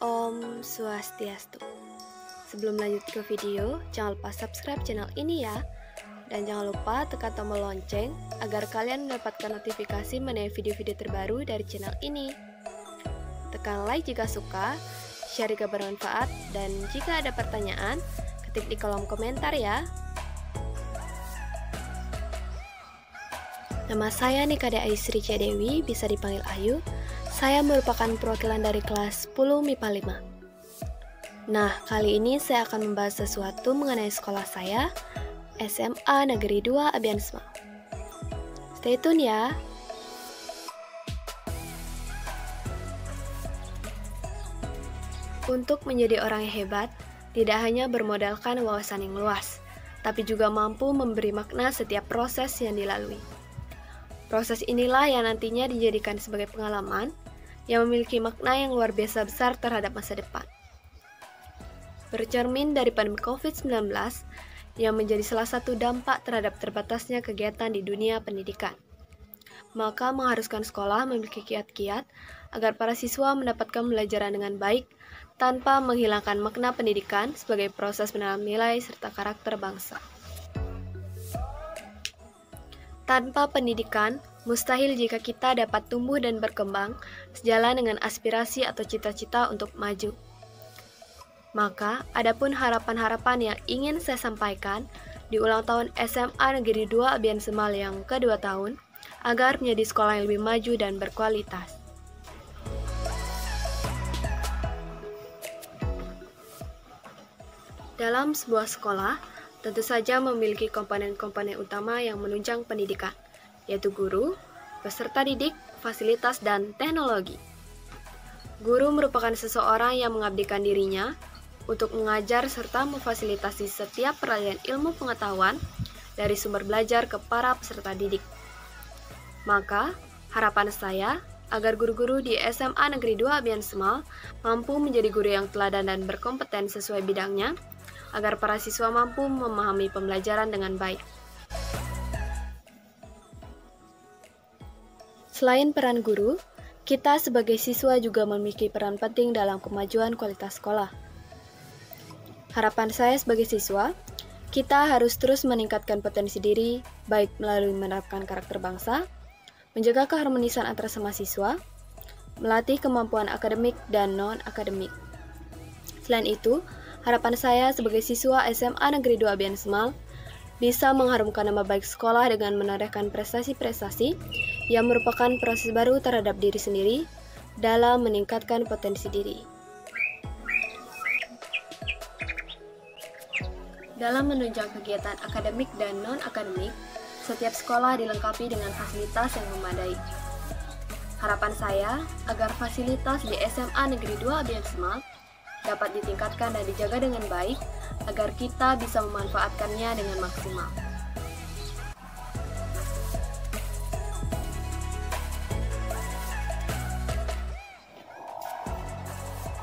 Om Swastiastu. Sebelum lanjut ke video, jangan lupa subscribe channel ini ya. Dan jangan lupa tekan tombol lonceng agar kalian mendapatkan notifikasi mengenai video-video terbaru dari channel ini. Tekan like jika suka, share jika bermanfaat, dan jika ada pertanyaan, ketik di kolom komentar ya. Nama saya Nikada Aisri Cedewi, bisa dipanggil Ayu. Saya merupakan perwakilan dari kelas 10 MIPA 5. Nah, kali ini saya akan membahas sesuatu mengenai sekolah saya, SMA Negeri 2 Abiansma. Stay tune ya. Untuk menjadi orang yang hebat, tidak hanya bermodalkan wawasan yang luas, tapi juga mampu memberi makna setiap proses yang dilalui. Proses inilah yang nantinya dijadikan sebagai pengalaman yang memiliki makna yang luar biasa besar terhadap masa depan. Bercermin dari pandemi COVID-19 yang menjadi salah satu dampak terhadap terbatasnya kegiatan di dunia pendidikan. Maka mengharuskan sekolah memiliki kiat-kiat agar para siswa mendapatkan pembelajaran dengan baik tanpa menghilangkan makna pendidikan sebagai proses menanam nilai serta karakter bangsa. Tanpa pendidikan, mustahil jika kita dapat tumbuh dan berkembang sejalan dengan aspirasi atau cita-cita untuk maju. Maka, adapun harapan-harapan yang ingin saya sampaikan di ulang tahun SMA Negeri 2 Abian Semal yang kedua tahun, agar menjadi sekolah yang lebih maju dan berkualitas. Dalam sebuah sekolah, tentu saja memiliki komponen-komponen utama yang menunjang pendidikan, yaitu guru, peserta didik, fasilitas, dan teknologi. Guru merupakan seseorang yang mengabdikan dirinya untuk mengajar serta memfasilitasi setiap peralihan ilmu pengetahuan dari sumber belajar ke para peserta didik. Maka, harapan saya agar guru-guru di SMA Negeri 2 Abian Semal mampu menjadi guru yang teladan dan berkompeten sesuai bidangnya, agar para siswa mampu memahami pembelajaran dengan baik. Selain peran guru, kita sebagai siswa juga memiliki peran penting dalam kemajuan kualitas sekolah. Harapan saya sebagai siswa, kita harus terus meningkatkan potensi diri, baik melalui menerapkan karakter bangsa, menjaga keharmonisan antara semua siswa, melatih kemampuan akademik dan non-akademik. Selain itu, Harapan saya sebagai siswa SMA Negeri 2 Abian Semal bisa mengharumkan nama baik sekolah dengan menorehkan prestasi-prestasi yang merupakan proses baru terhadap diri sendiri dalam meningkatkan potensi diri. Dalam menunjang kegiatan akademik dan non-akademik, setiap sekolah dilengkapi dengan fasilitas yang memadai. Harapan saya agar fasilitas di SMA Negeri 2 Abian Semal dapat ditingkatkan dan dijaga dengan baik agar kita bisa memanfaatkannya dengan maksimal.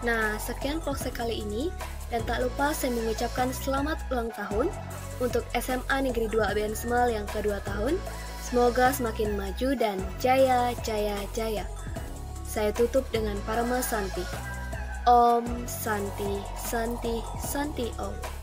Nah, sekian vlog kali ini dan tak lupa saya mengucapkan selamat ulang tahun untuk SMA Negeri 2 ABN Semal yang kedua tahun. Semoga semakin maju dan jaya, jaya, jaya. Saya tutup dengan Parama Santi. Om Santi. Santi. Santi Om